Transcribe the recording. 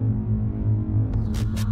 you